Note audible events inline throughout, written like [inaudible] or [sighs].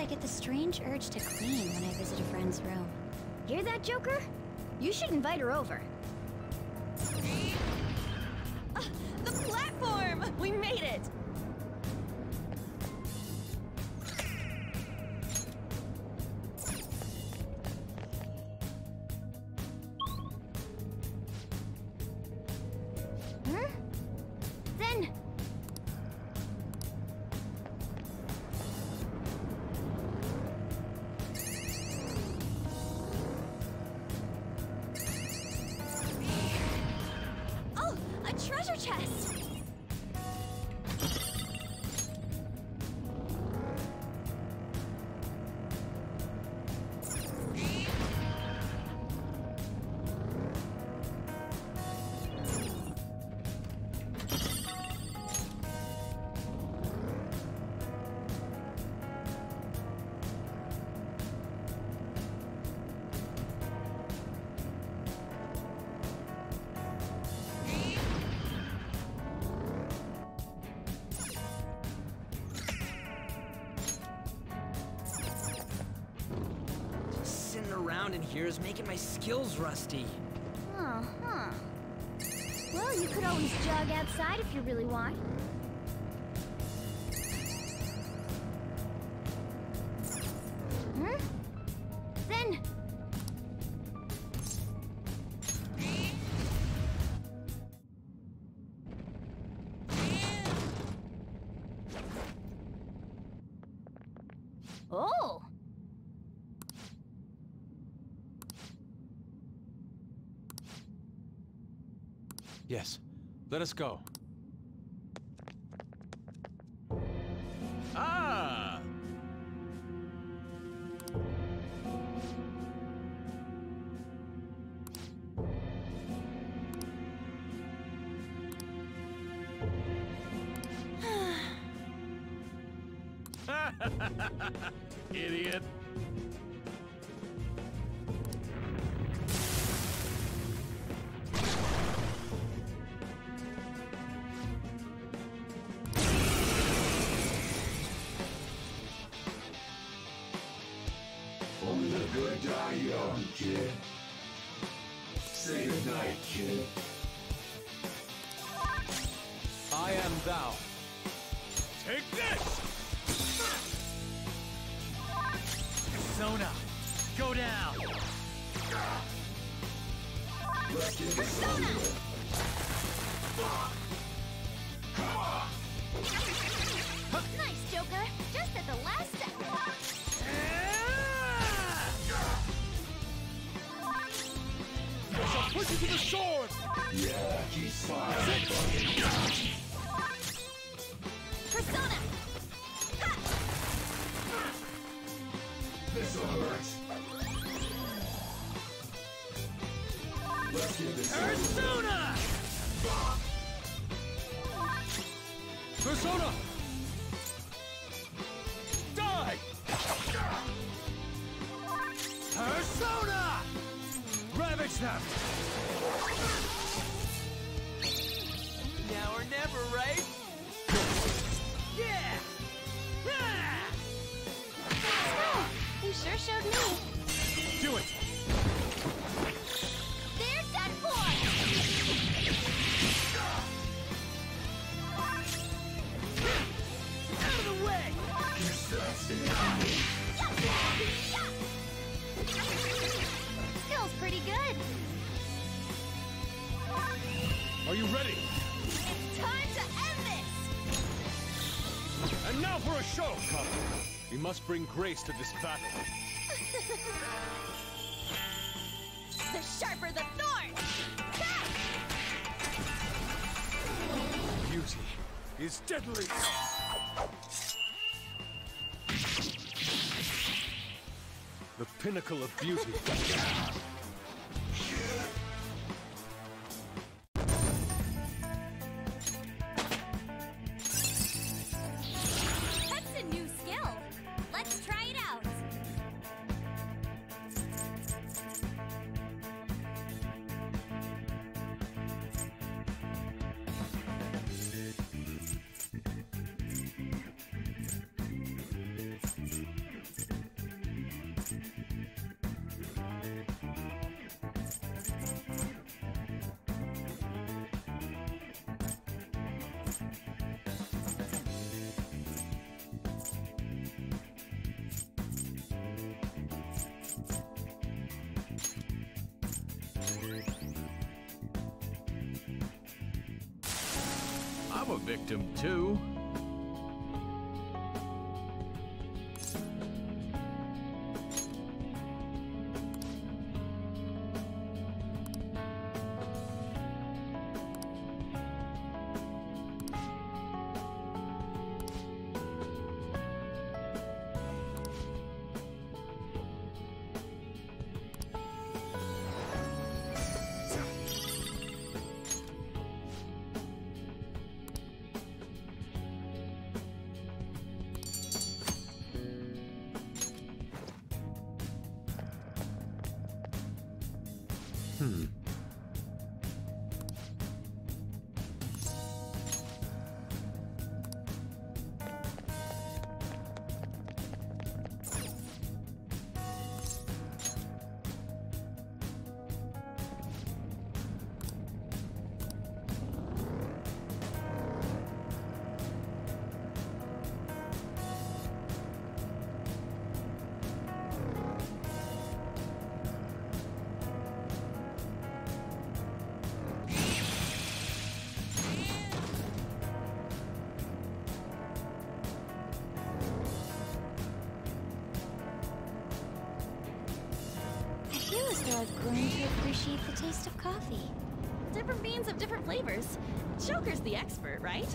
I get the strange urge to clean when I visit a friend's room. Hear that, Joker? You should invite her over. Around in here is making my skills rusty. Oh, huh. Well, you could always jog outside if you really want. Let us go. Persona! Die! Persona! Ravage them! Now or never, right? Yeah! Ah! You sure showed me. Do it! Pretty good. Are you ready? It's time to end this! And now for a show! We must bring grace to this battle. [laughs] The sharper the thorn! Beauty is deadly. The pinnacle of beauty. I've grown to appreciate the taste of coffee. Different beans have different flavors. Joker's the expert, right?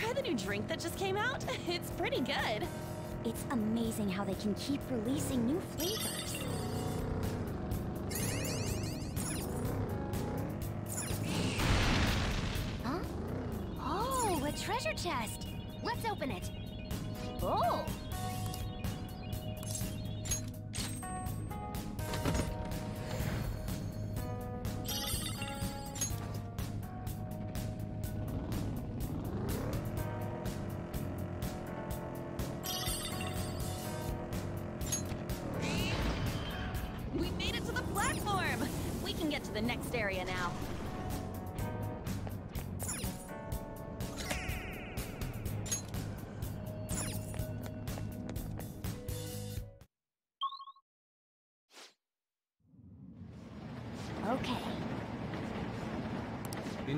Try the new drink that just came out? [laughs] It's pretty good. It's amazing how they can keep releasing new flavors.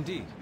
Indeed.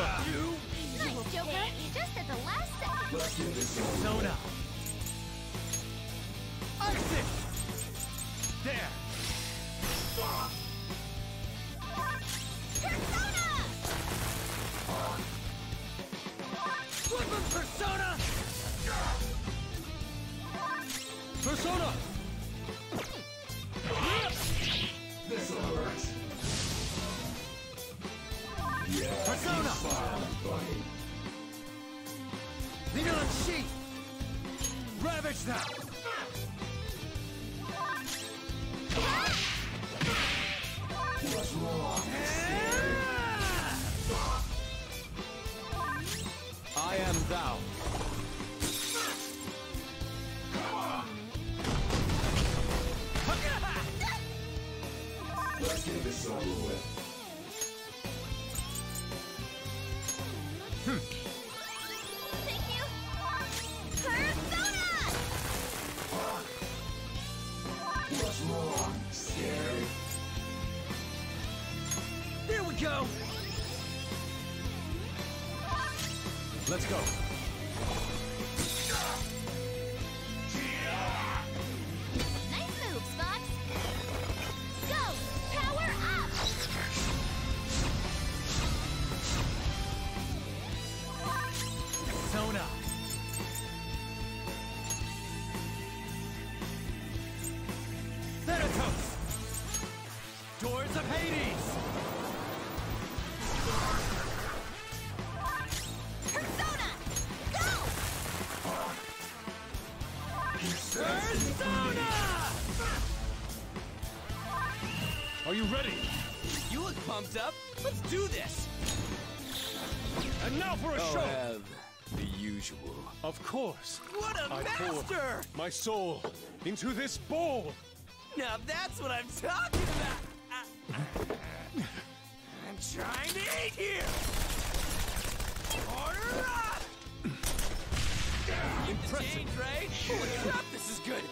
Too slow. Nice, Joker. Just at the last second. Let's get this. Zona. Exit. There. Are you ready? You look pumped up. Let's do this. And now for a Oh, show! have the usual. Of course. What a I master! my soul into this bowl. Now that's what I'm talking about. Ah, ah. I'm trying to eat you. Order up! Impressive, change, right? Holy crap, this is good.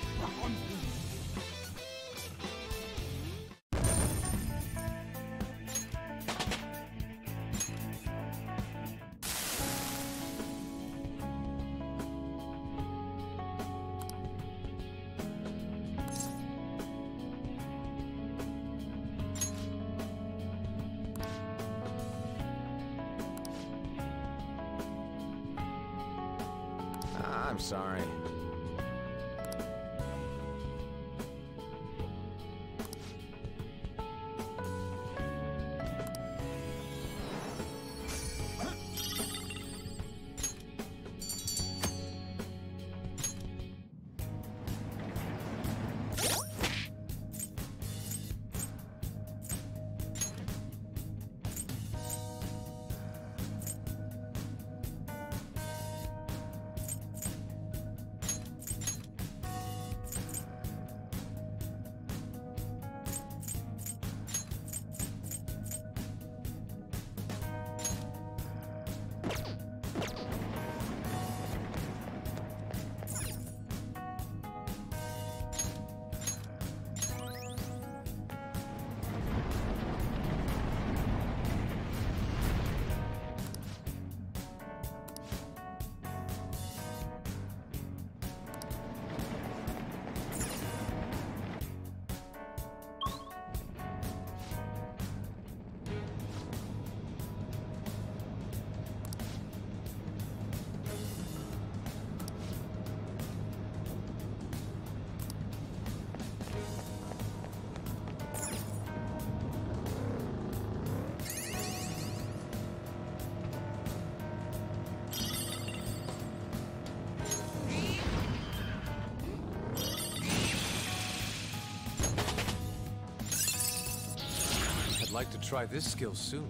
Like to try this skill soon.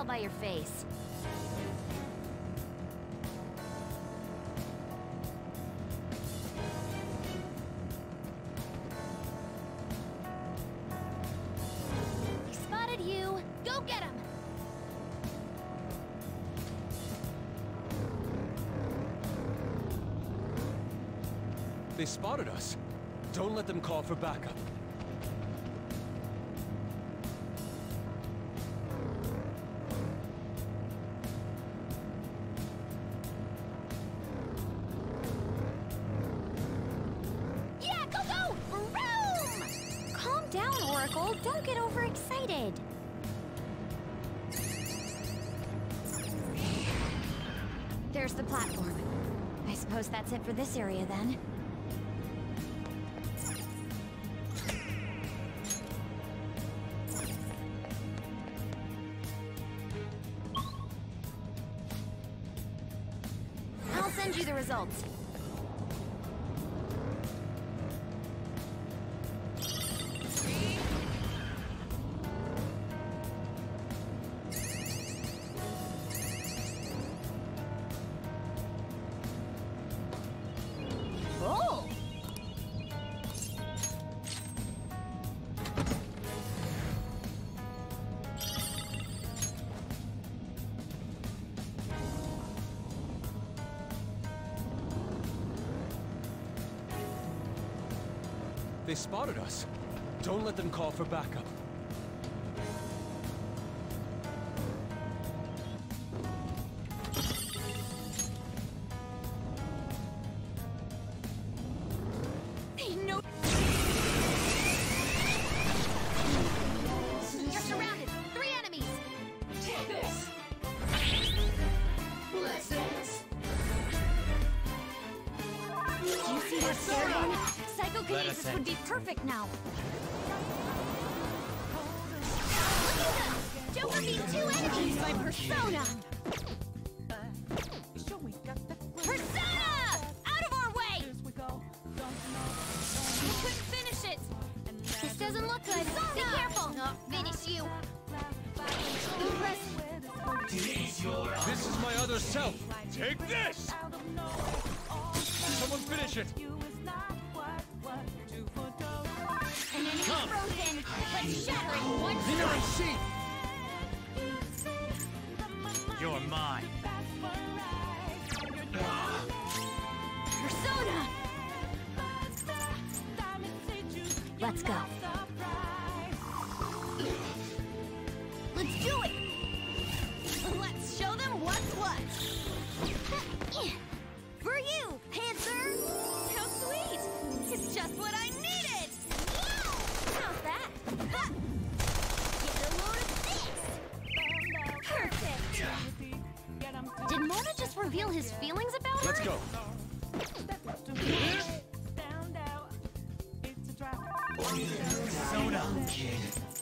Tell by your face. Spotted you. Go get! They spotted us. Don't let them call for backup. This area then. I'll send you the results. See that third one? Psychokinesis would be perfect now. Persona. Persona! Out of our way! We couldn't finish it. This doesn't look good. Be careful. Not finish you. This is my other self. Take this! Someone finish it! An enemy frozen. Let's shatter it in one Here I see! Soda.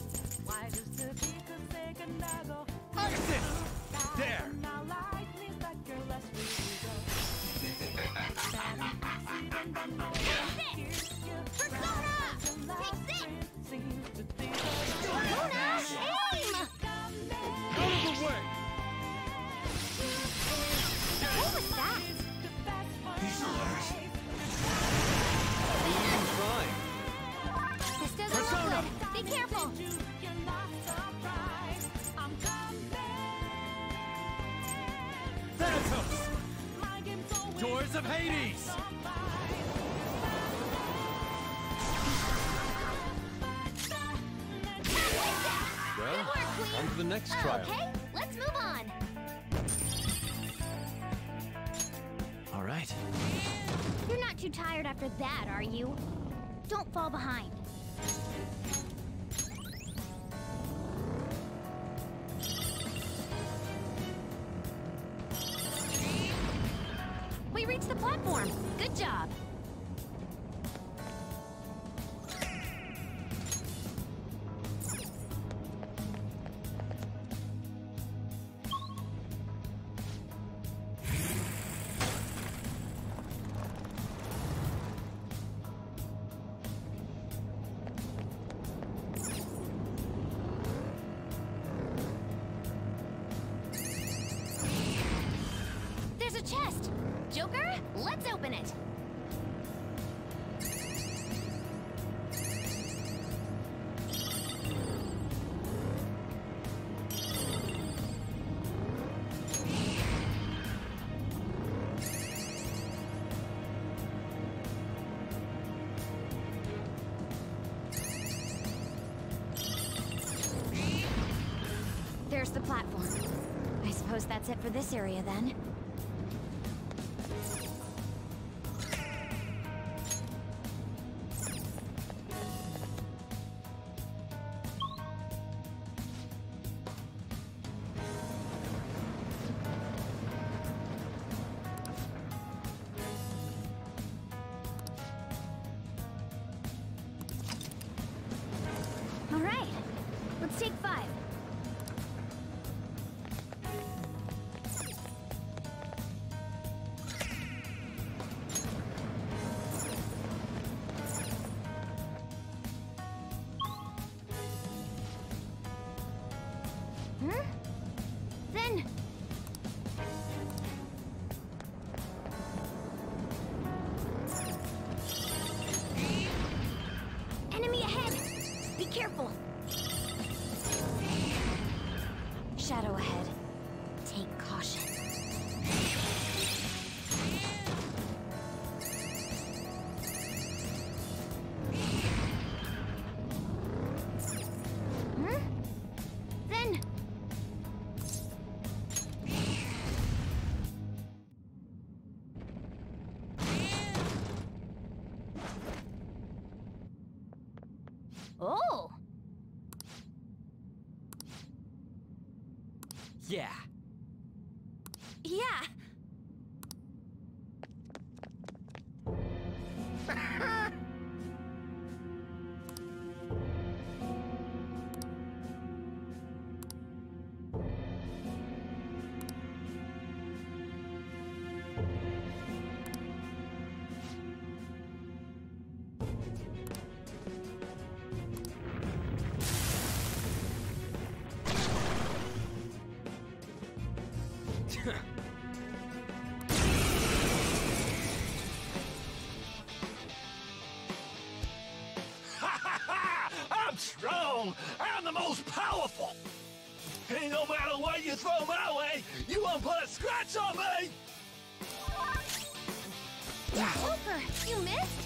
That, are you? Don't fall behind. Let's open it. There's the platform. I suppose that's it for this area then. Most powerful. And no matter what you throw my way, you won't put a scratch on me. Joker, you missed?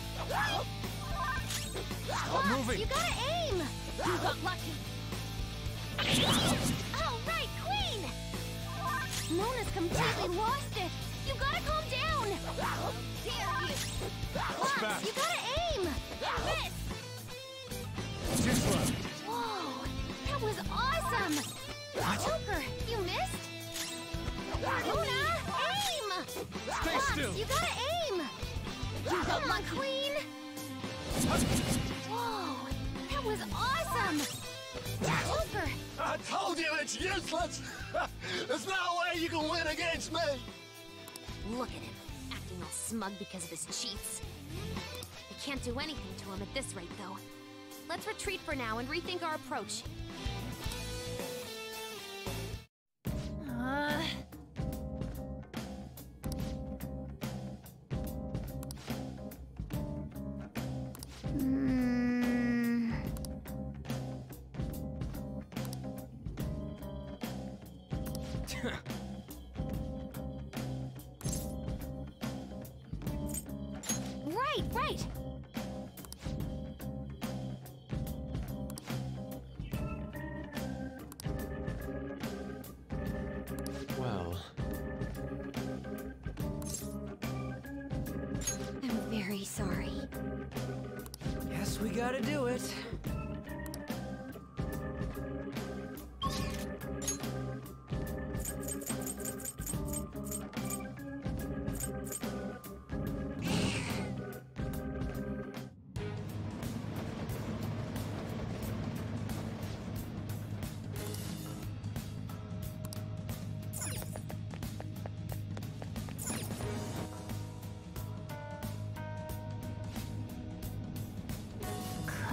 I'm moving. You gotta aim! You got lucky. All right, Queen! Mona's completely lost still. you gotta aim. You got lucky. Queen. Whoa, that was awesome. Joker, I told you it's useless. [laughs] There's no way you can win against me. Look at him, acting all smug because of his cheats. I can't do anything to him at this rate, though. Let's retreat for now and rethink our approach. Uh, gotta do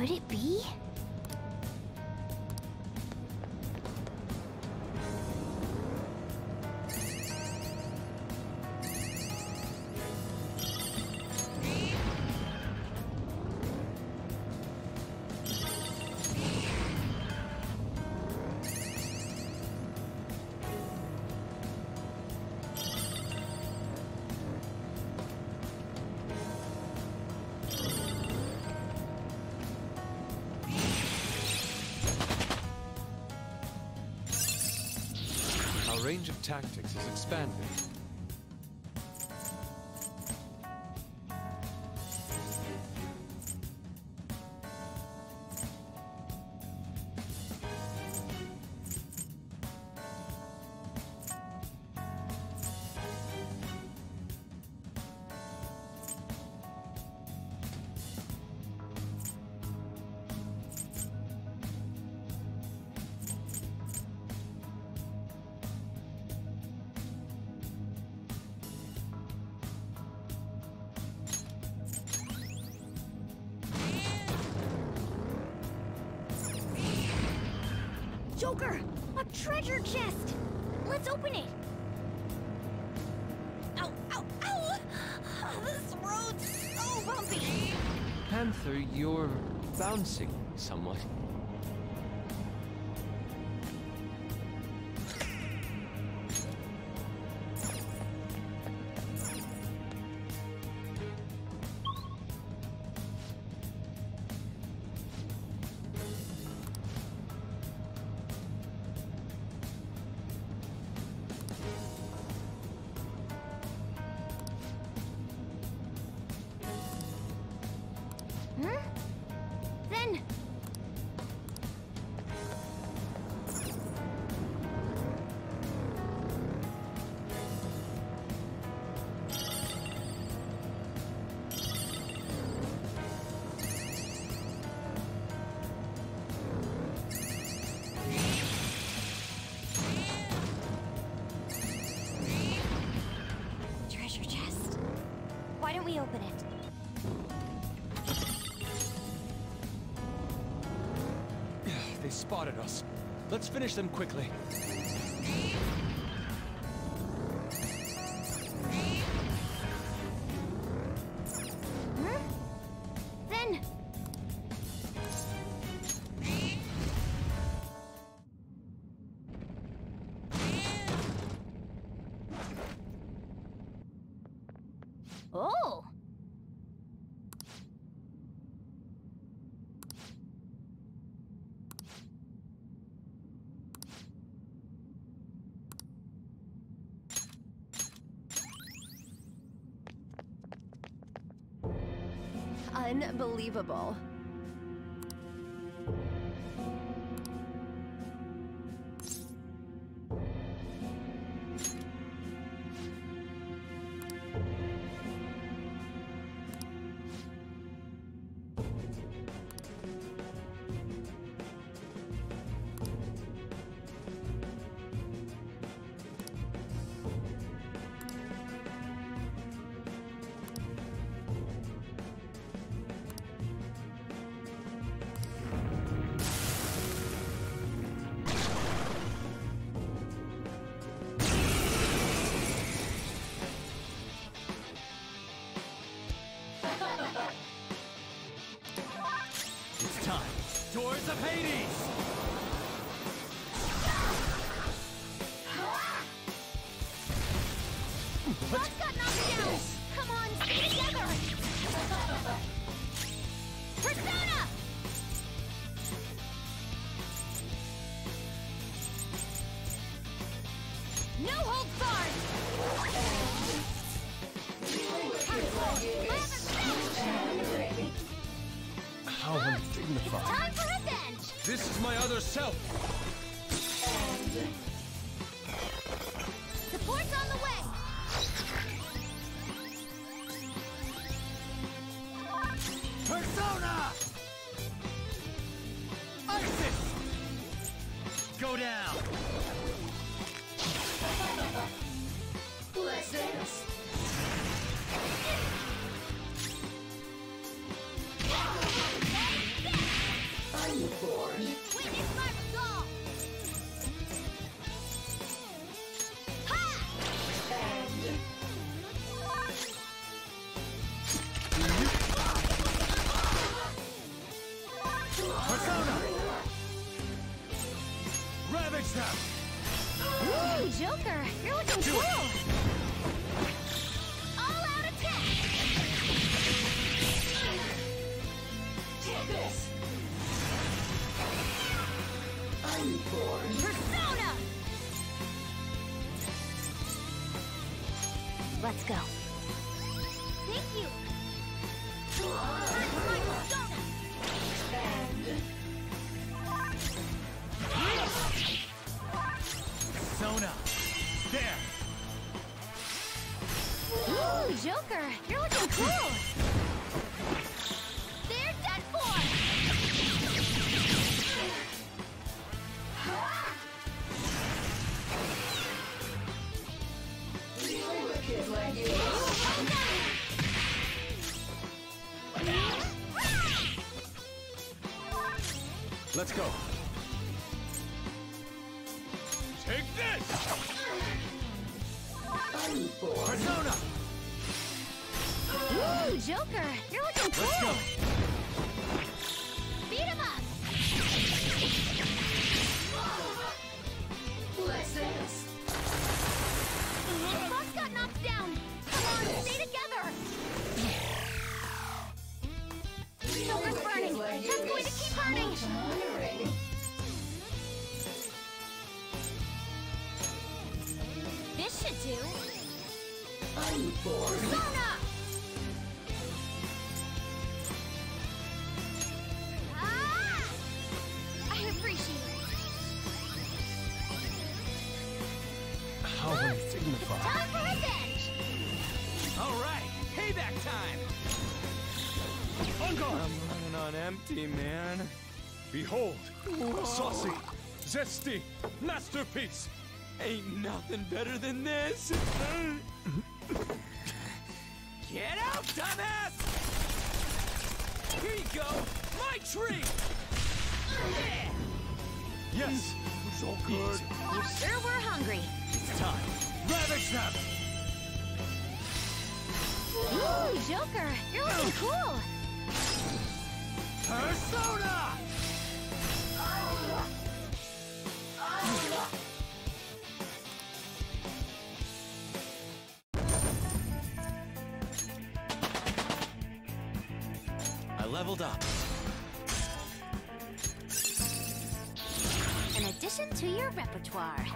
Could it be? tactics is expanding. spotted us. Let's finish them quickly. Unbelievable. Let's go. majesty, masterpiece. Ain't nothing better than this. Get out, dumbass! Here you go, my tree! Yeah. Yes! It's all good. Sure we're hungry. It's time. Ravage them! Ooh, Joker, you're looking cool! Persona! to your repertoire.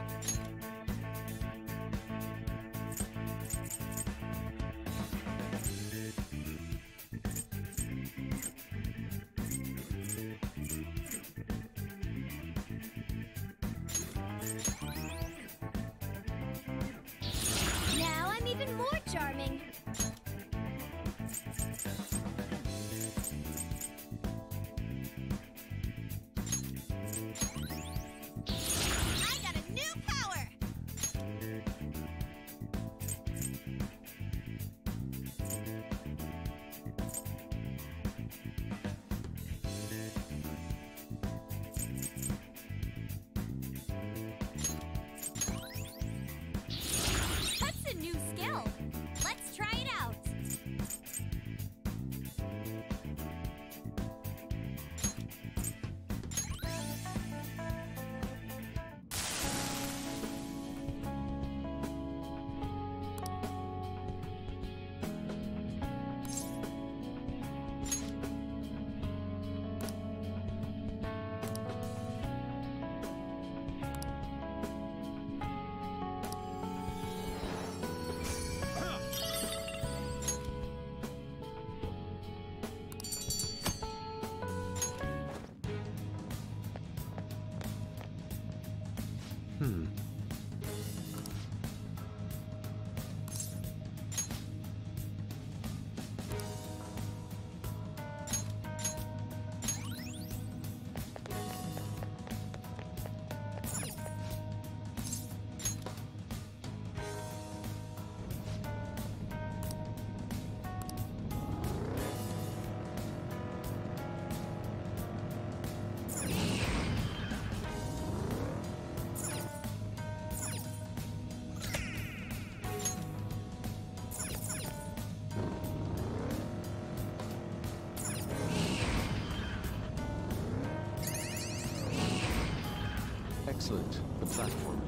Excellent. The platform.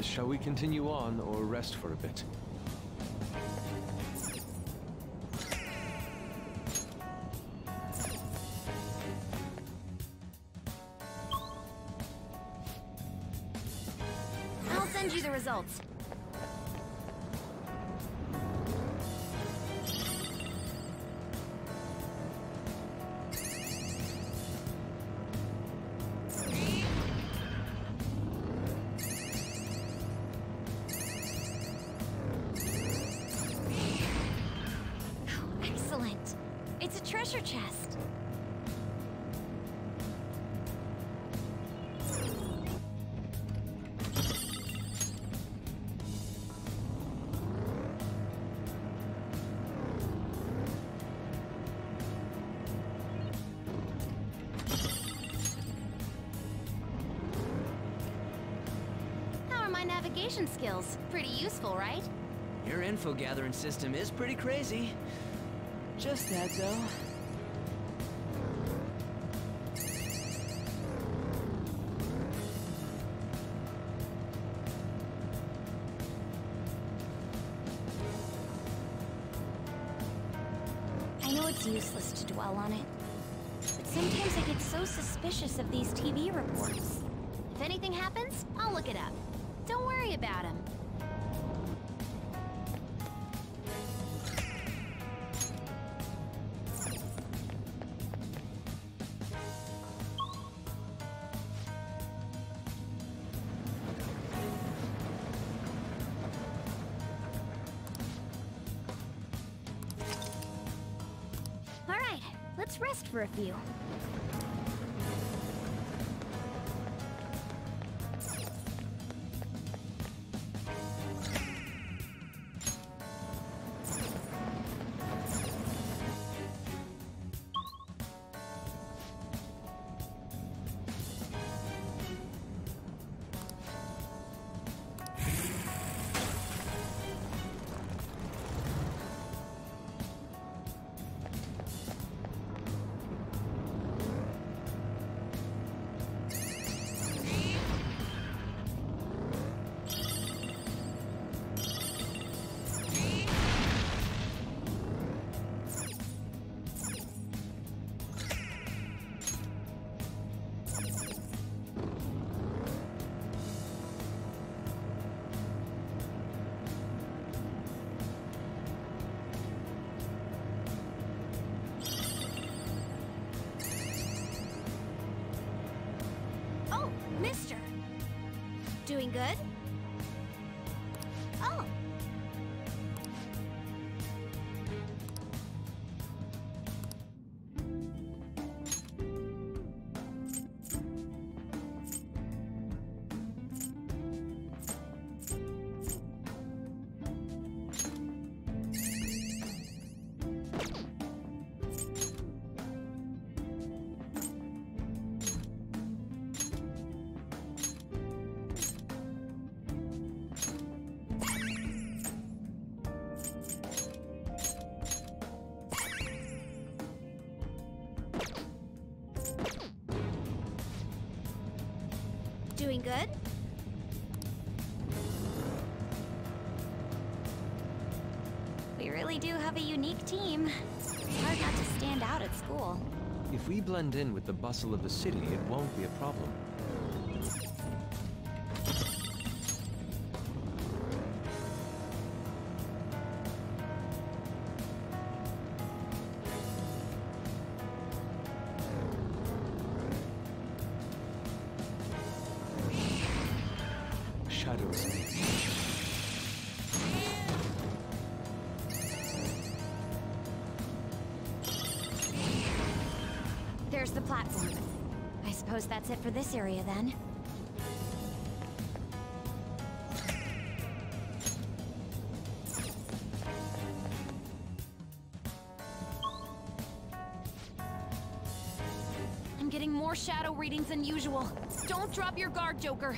Shall we continue on or rest for a bit? Navigation skills? Pretty useful, right? Your info gathering system is pretty crazy. Just that, though. Let's rest for a few. Doing good? We really do have a unique team. Hard not to stand out at school. If we blend in with the bustle of the city, it won't be a problem. Than usual. Don't drop your guard, Joker.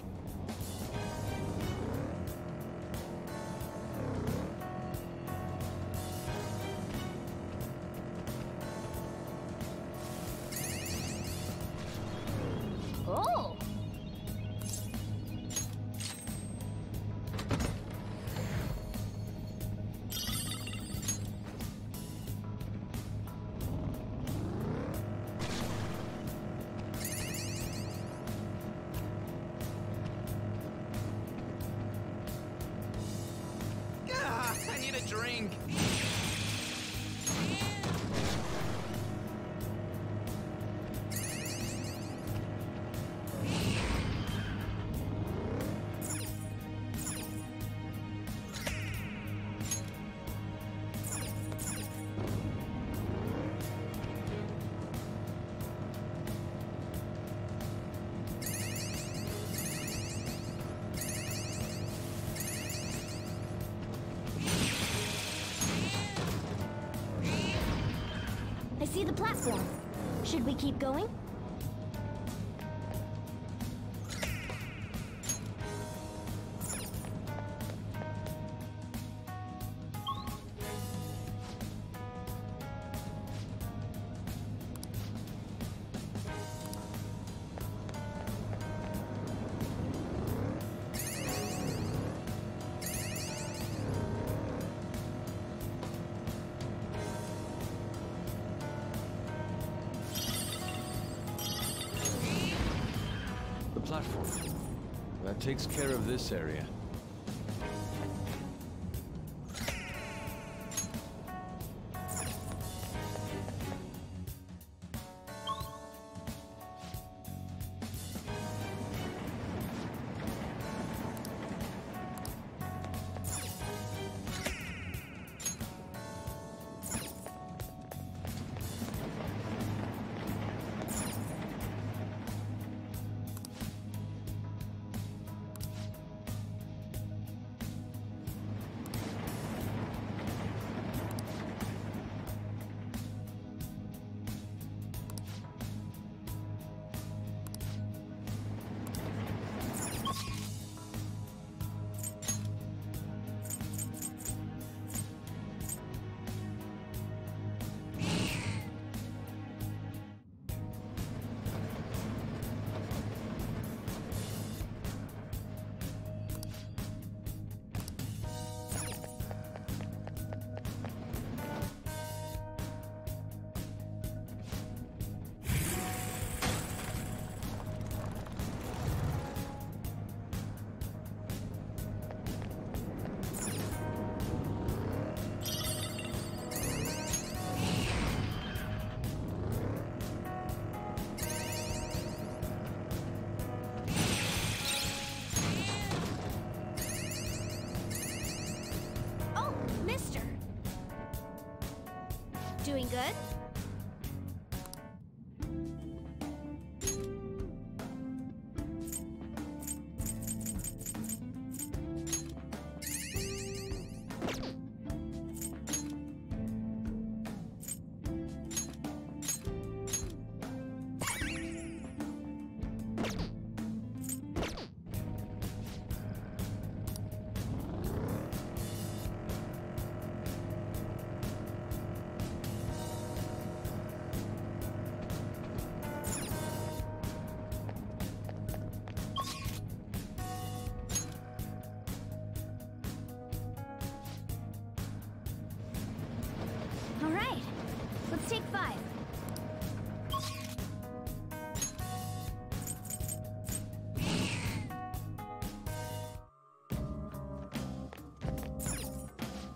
The platform. Should we keep going? Takes care of this area.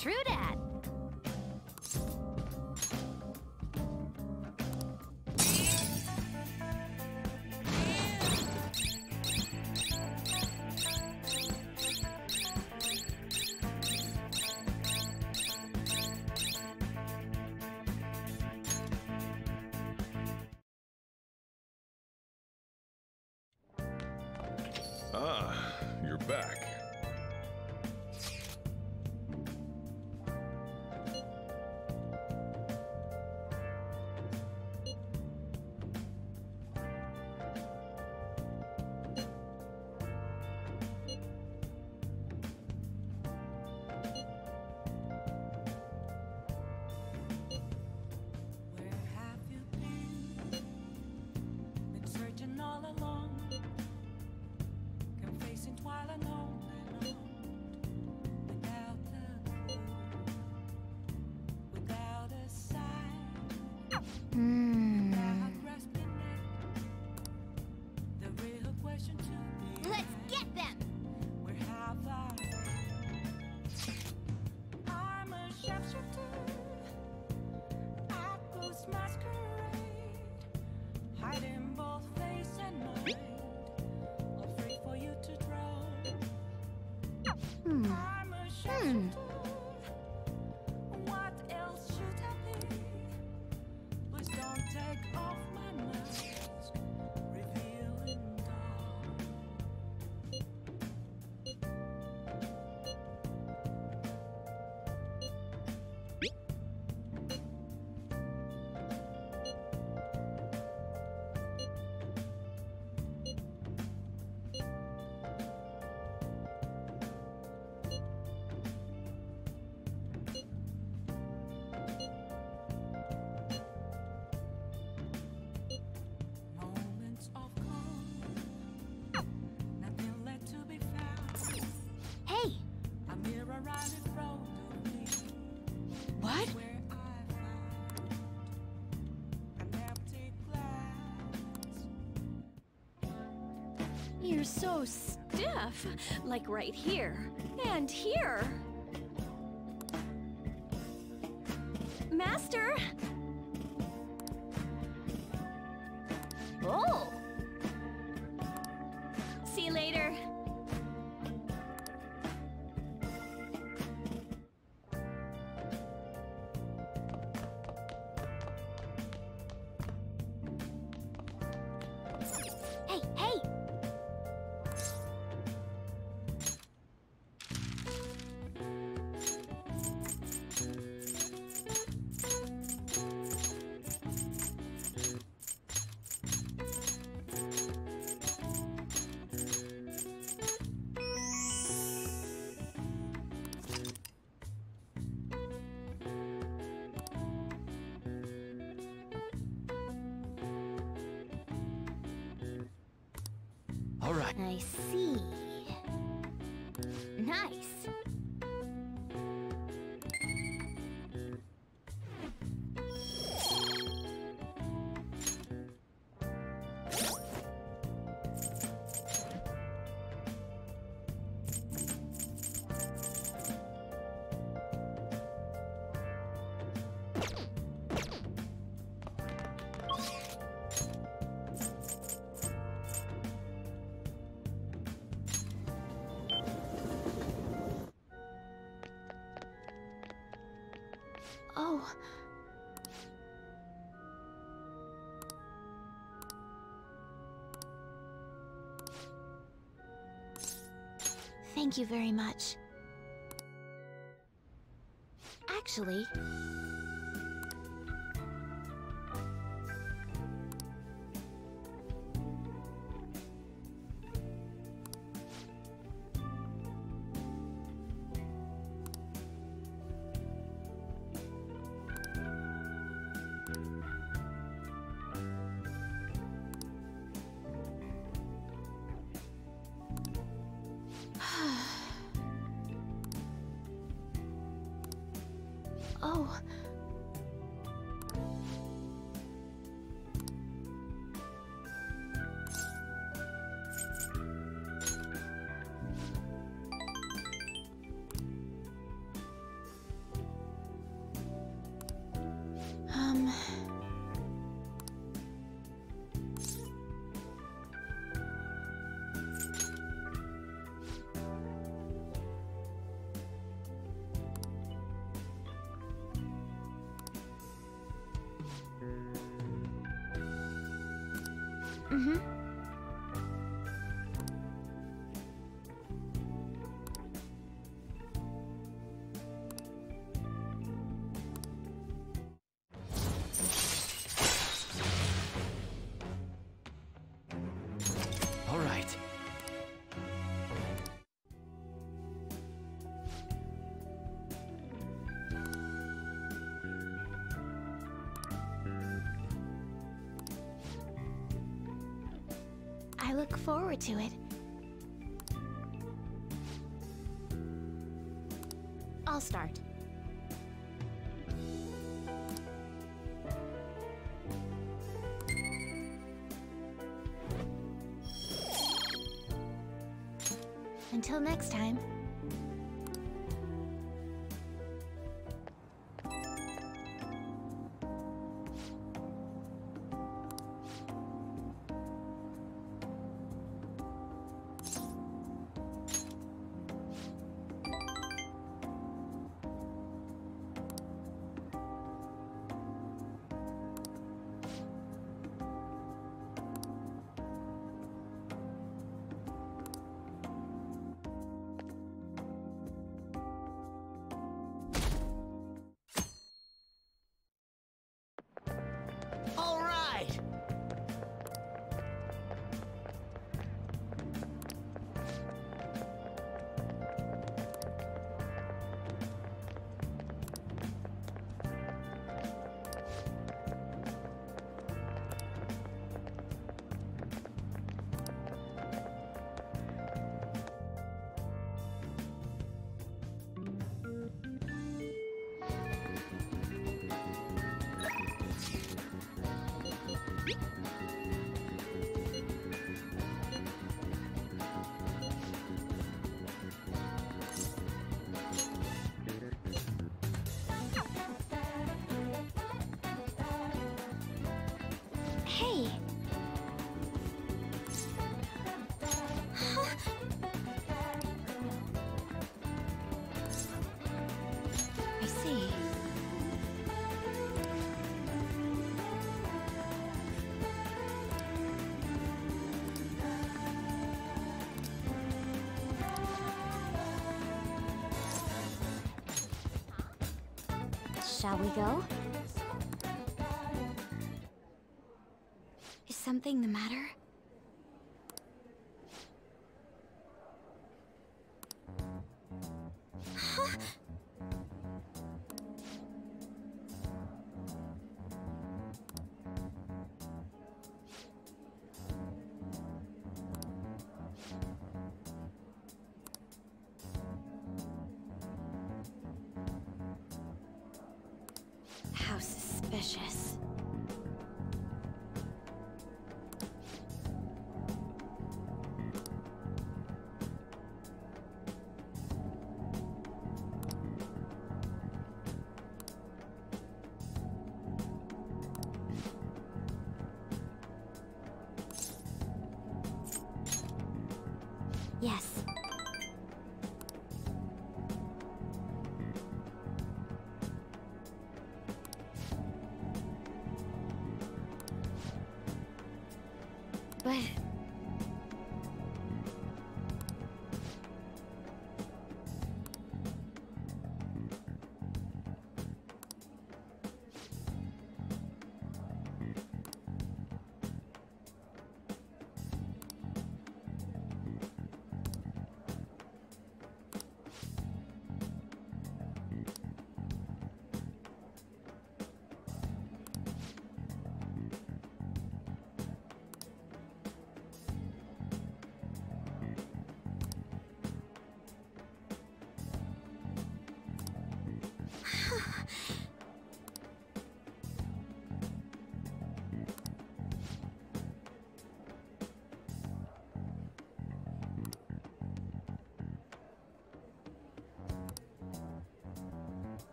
True dat. Ah, you're back. You're so stiff. Like right here. And here. Master! Thank you very much. Actually, to it. I'll start. Until next time. Shall we go? Is something the matter?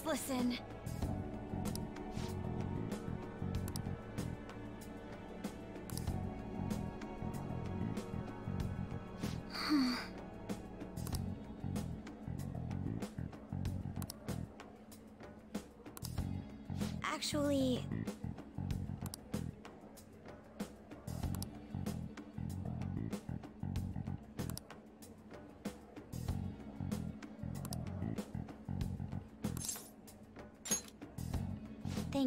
Please listen. Actually,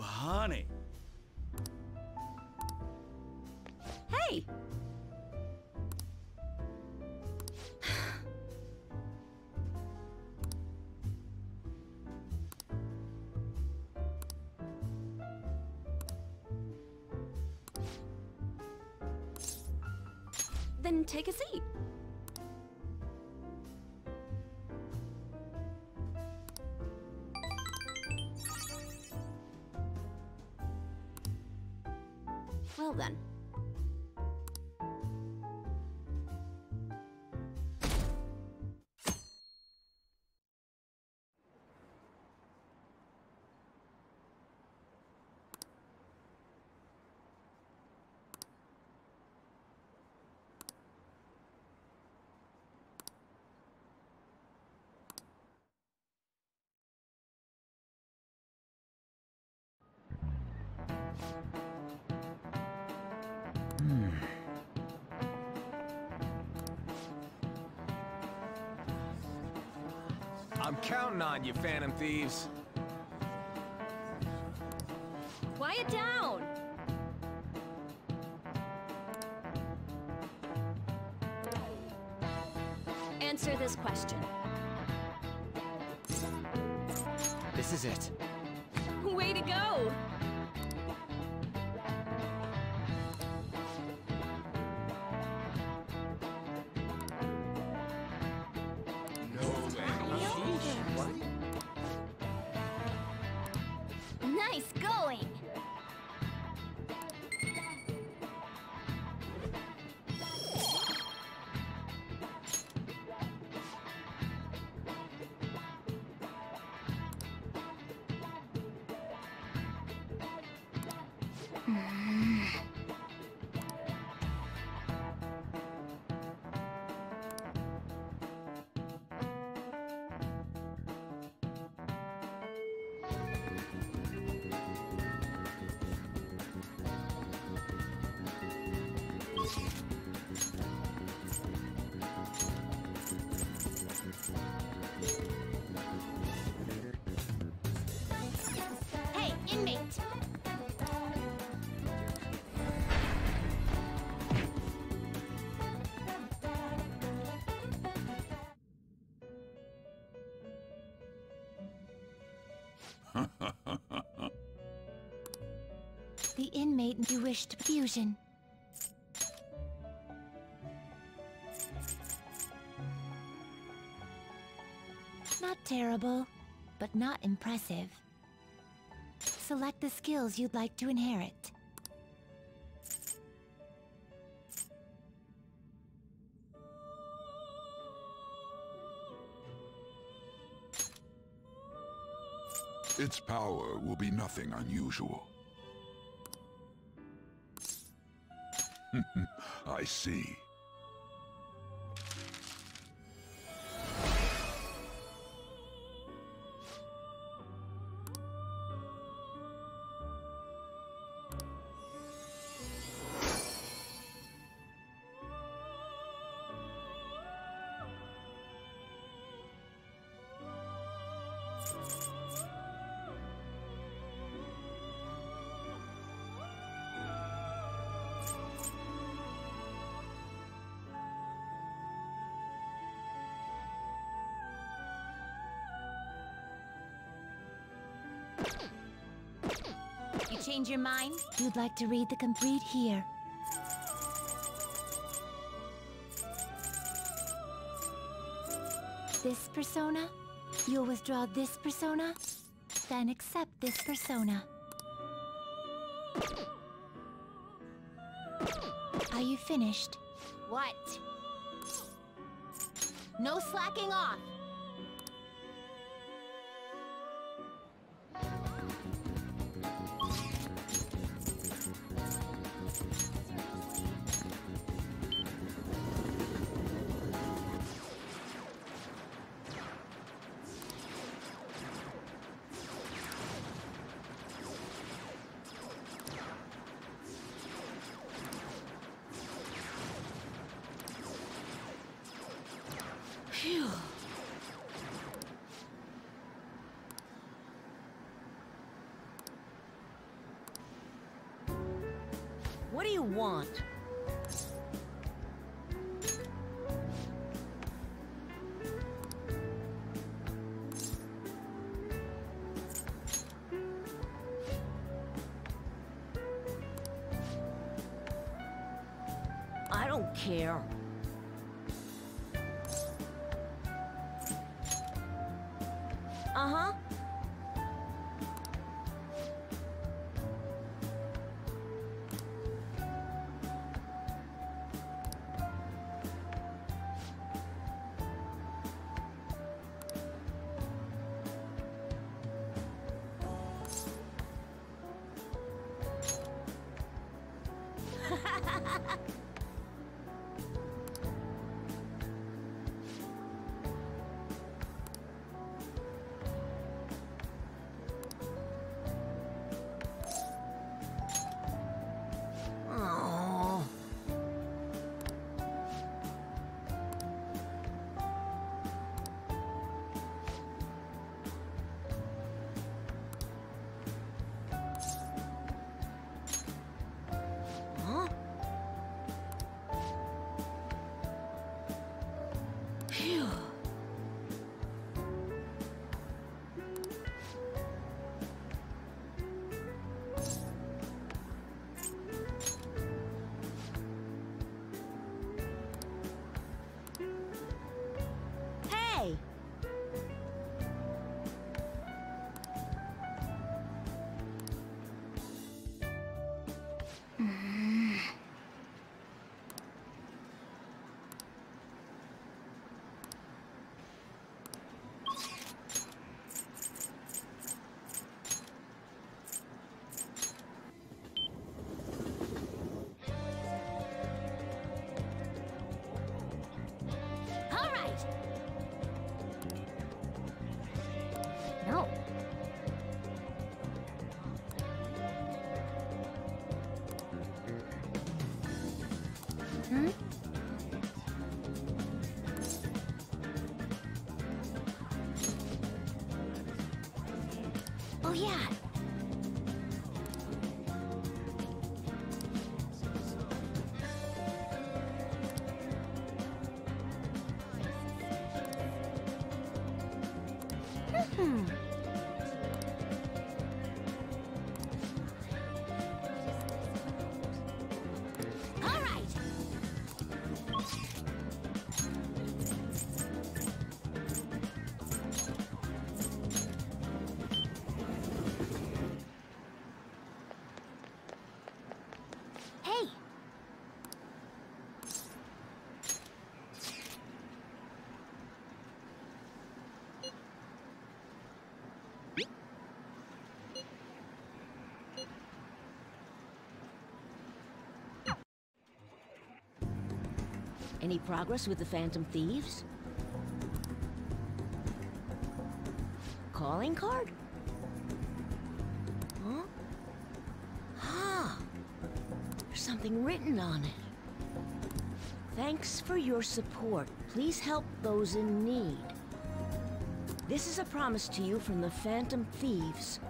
Honey. Hey! then take a seat. On you, Phantom Thieves. Hey, The inmate you wished fusion. Not terrible, but not impressive. Select the skills you'd like to inherit. Its power will be nothing unusual. [laughs] I see. Change your mind? You'd like to read the complete here. This persona? You'll withdraw this persona? Then accept this persona. Are you finished? What? No slacking off! you want? Any progress with the Phantom Thieves? Calling card? Huh? Ah! There's something written on it. Thanks for your support. Please help those in need. This is a promise to you from the Phantom Thieves.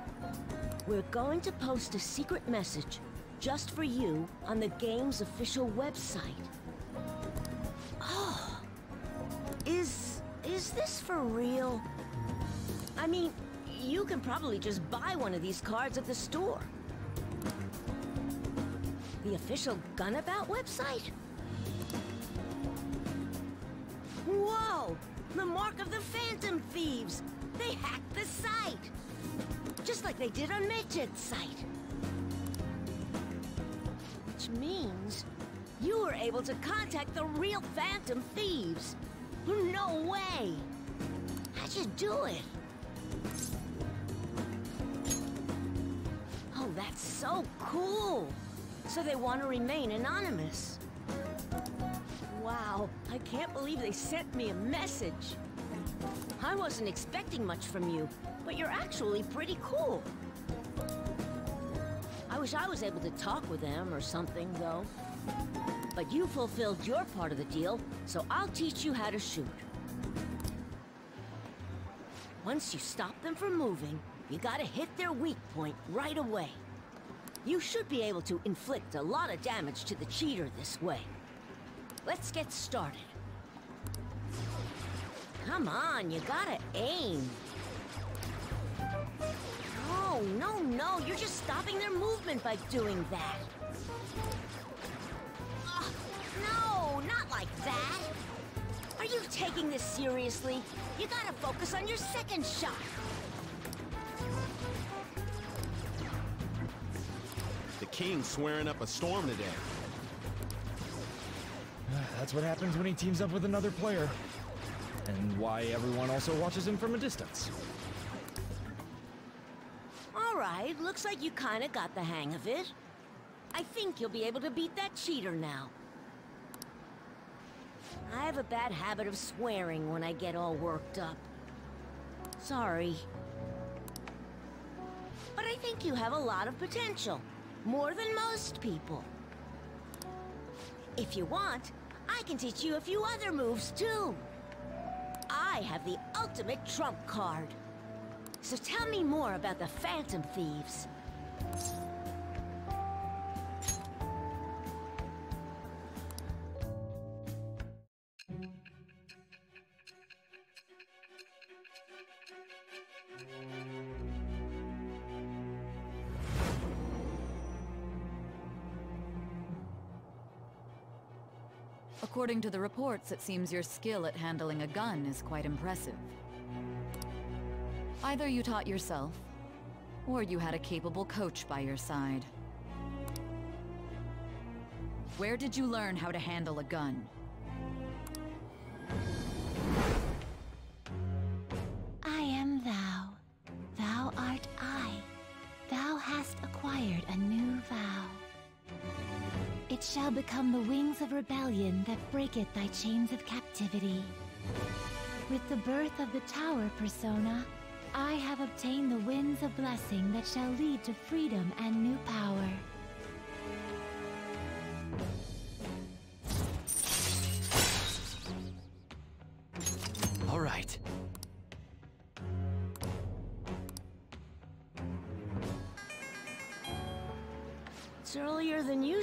We're going to post a secret message just for you on the game's official website. For real? I mean, you can probably just buy one of these cards at the store. The official Gun About website? Whoa! The mark of the Phantom Thieves! They hacked the site! Just like they did on Medjed's site. Which means you were able to contact the real Phantom Thieves. No way! How'd do it? Oh, that's so cool! So they want to remain anonymous. Wow, I can't believe they sent me a message. I wasn't expecting much from you, but you're actually pretty cool. I wish I was able to talk with them or something, though. But you fulfilled your part of the deal, so I'll teach you how to shoot. Once you stop them from moving, you gotta hit their weak point right away. You should be able to inflict a lot of damage to the cheater this way. Let's get started. Come on, you gotta aim. No, no, no, you're just stopping their movement by doing that. Ugh, no, not like that. Are you taking this seriously? You gotta focus on your second shot. The king's swearing up a storm today. [sighs] That's what happens when he teams up with another player. And why everyone also watches him from a distance. All right, looks like you kinda got the hang of it. I think you'll be able to beat that cheater now. I have a bad habit of swearing when I get all worked up. Sorry. But I think you have a lot of potential. More than most people. If you want, I can teach you a few other moves too. I have the ultimate trump card. So tell me more about the Phantom Thieves. According to the reports, it seems your skill at handling a gun is quite impressive. Either you taught yourself, or you had a capable coach by your side. Where did you learn how to handle a gun? I am thou. Thou art I. Thou hast acquired a new vow. It shall become the wings of rebellion that breaketh thy chains of captivity. With the birth of the tower persona, I have obtained the winds of blessing that shall lead to freedom and new power.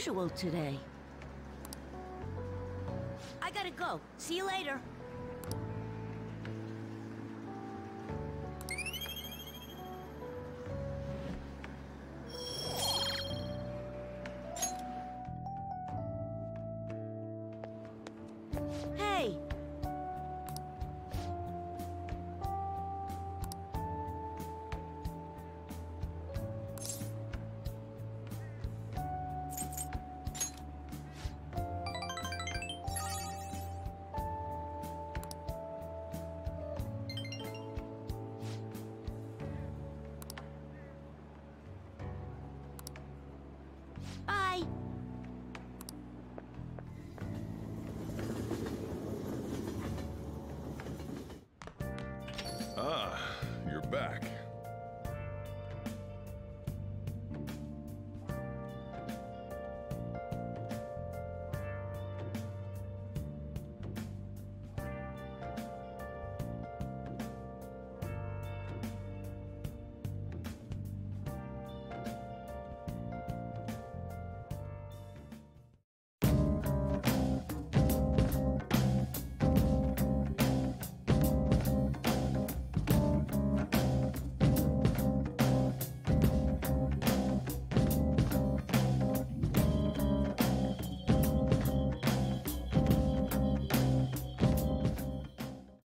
Usual today. I gotta go. See you later.